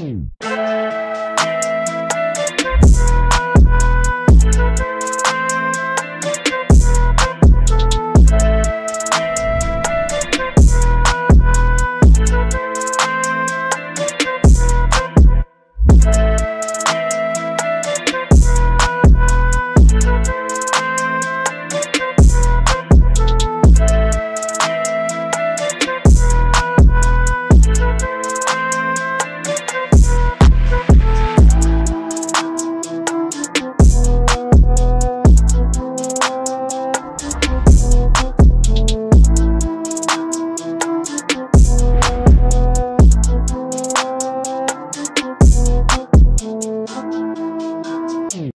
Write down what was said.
Mm.